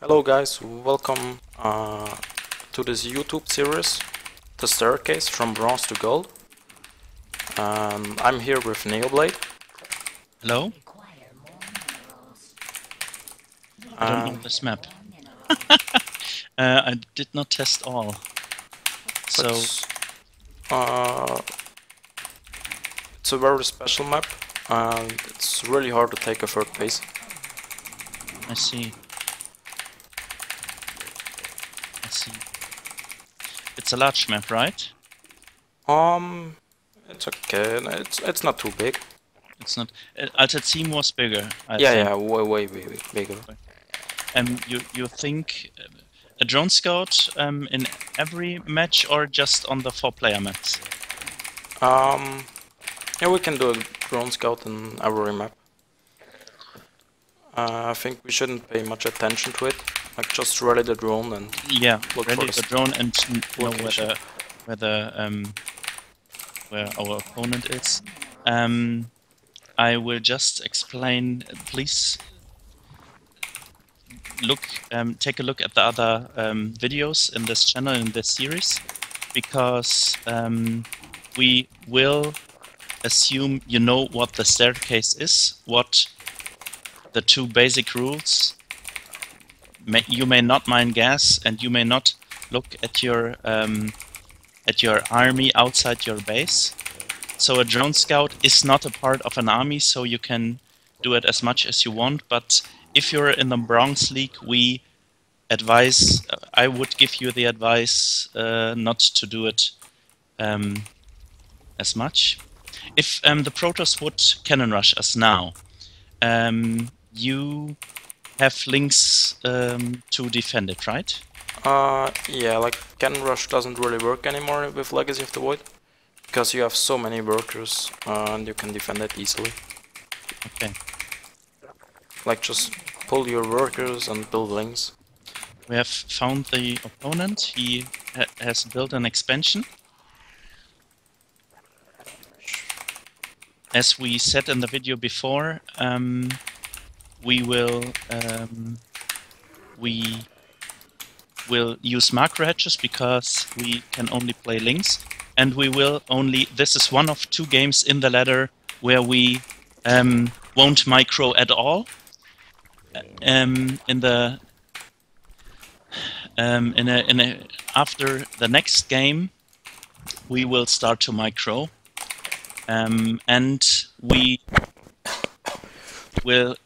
Hello guys, welcome uh, to this YouTube series, The Staircase from Bronze to Gold. Um, I'm here with Neoblade. Hello? I don't know Um, this map. uh, I did not test all. So, it's, uh, it's a very special map and it's really hard to take a third place. I see. I see. It's a large map, right? Um, it's okay, it's it's not too big. It's not. Uh, Altered Seam was bigger. I yeah, think. yeah, way, way, way, way bigger. Um, you you think uh, a drone scout um, in every match or just on the four-player maps? Um, yeah, we can do a drone scout in every map. Uh, I think we shouldn't pay much attention to it. Like just rally the drone and Yeah, Look for ready the the drone and know location. whether whether um where our opponent is. Um, I will just explain. Please look, um, take a look at the other um, videos in this channel in this series, because um, we will assume you know what the staircase is, what the two basic rules may, you may not mine gas and you may not look at your um, at your army outside your base. So a drone scout is not a part of an army, so you can do it as much as you want. But if you're in the Bronze League, we advise. I would give you the advice uh, not to do it um, as much. If um, the Protoss would cannon rush us now, um, you have lings um, to defend it, right? Uh, yeah, like Cannon Rush doesn't really work anymore with Legacy of the Void because you have so many workers uh, and you can defend it easily. Okay. Like just pull your workers and build lings. We have found the opponent. He ha has built an expansion. As we said in the video before, um, we will um, we will use macro hatches because we can only play lings, and we will only. This is one of two games in the ladder where we um, won't micro at all. Um, in the um, in a, in a, after the next game, we will start to micro, um, and we will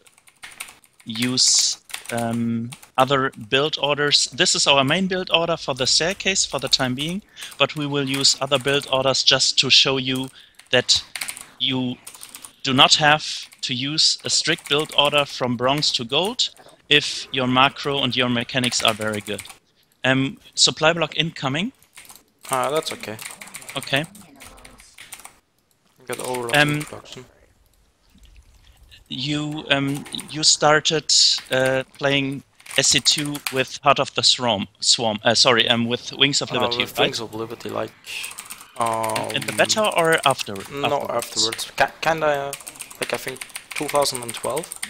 use um, other build orders. This is our main build order for the staircase for the time being, but we will use other build orders just to show you that you do not have to use a strict build order from bronze to gold if your macro and your mechanics are very good. Um, supply block incoming. Uh, that's okay. Okay. Get overlord Um, production. You um, you started uh, playing SC2 with Heart of the Swarm. Swarm. Uh, sorry, um, with Wings of Uh, Liberty, with right? Wings of Liberty, like. Um, In the beta or after? No, afterwards. Ki kinda, like I think 2012.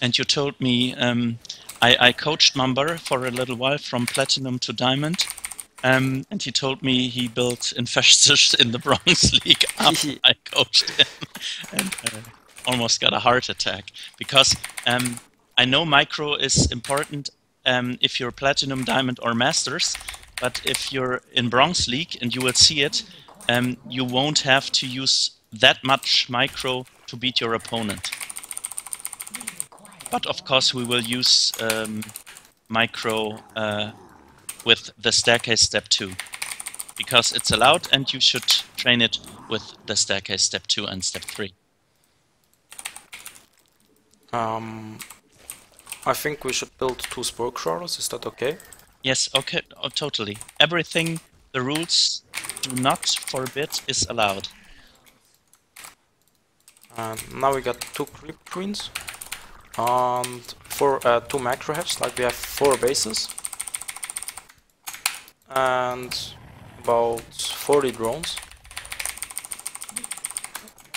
And you told me um, I, I coached Mamba for a little while from platinum to diamond. Um, and he told me he built Infestors in the Bronze League after I coached him and uh, almost got a heart attack because um, I know micro is important um, if you're platinum, diamond, or masters, but if you're in Bronze League and you will see it, um, you won't have to use that much micro to beat your opponent. But of course, we will use um, micro uh, with the staircase step 2 because it's allowed and you should train it with the staircase step 2 and step 3. Um, I think we should build two spore crawlers. Is that okay? Yes, okay, oh, totally. Everything the rules do not forbid is allowed. And now we got two creep queens and four uh, two macro hatches. Like we have four bases and about 40 drones.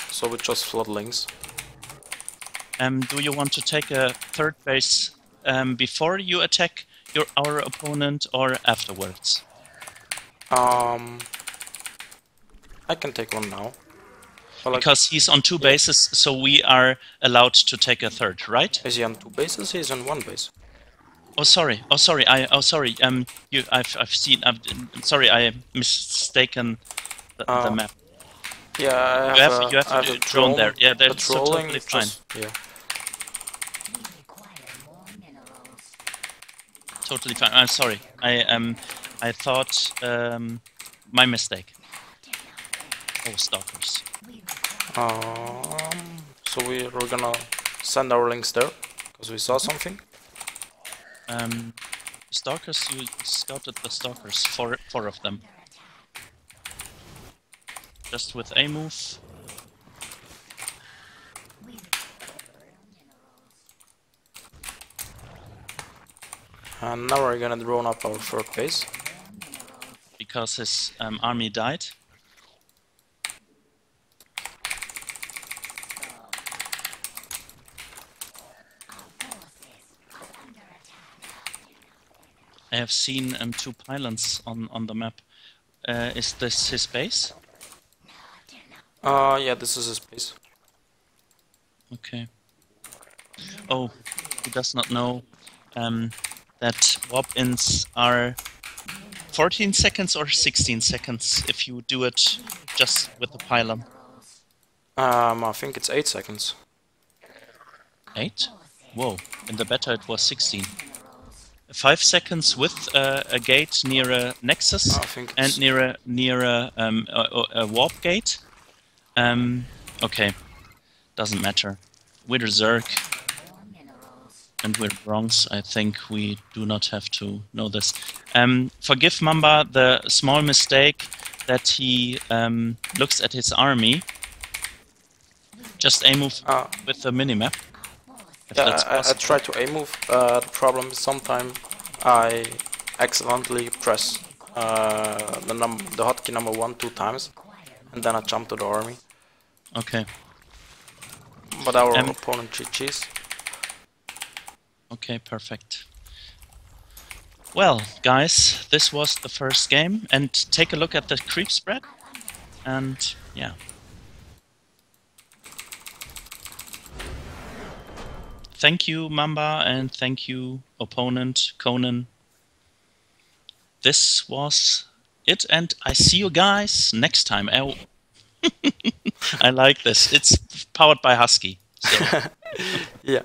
So with just floodlings. Um, do you want to take a third base um, before you attack your our opponent or afterwards? Um, I can take one now. Like, Because he's on two bases, so we are allowed to take a third, right? is he on two bases? He's on one base. Oh, sorry. Oh, sorry. I. Oh, sorry. Um, you. I've. I've seen. I've. Sorry. I mistaken the, the Oh. map. Yeah, I You have, have- a, you have I have a a drone drone there. Yeah, that's so totally fine. just- yeah. Totally fine. I'm sorry. I um. I thought um. My mistake. Oh, stalkers. Um, so we, we're gonna send our lings there because we saw something. Um, stalkers. You scouted the stalkers. Four. Four of them. Just with a move. And now we're gonna drone up our third base. because his um, army died. I have seen um, two pylons on, on the map. Uh, is this his base? Uh, yeah, this is his base. Okay. Oh, he does not know um, that warp ins are 14 seconds or 16 seconds if you do it just with the pylon. Um, I think it's eight seconds. 8? Whoa, in the beta it was 16. 5 seconds with uh, a gate near a nexus I and near a, near a, um, a, a warp gate. Um, okay, doesn't matter. We're Zerg and we're Bronze. I think we do not have to know this. Um, forgive Mamba the small mistake that he um, looks at his army. Just a move uh, with the minimap. Yeah, I, I try to A move. Uh, the problem is sometimes I accidentally press uh, the num the hotkey number one two times, and then I jump to the army. Okay. But our Um, opponent GG's. Okay, perfect. Well, guys, this was the first game, and take a look at the creep spread. And yeah. Thank you, Mamba, and thank you, opponent Conan. This was it, and I see you guys next time. I, oh. I like this. It's powered by Husky. So. Yeah.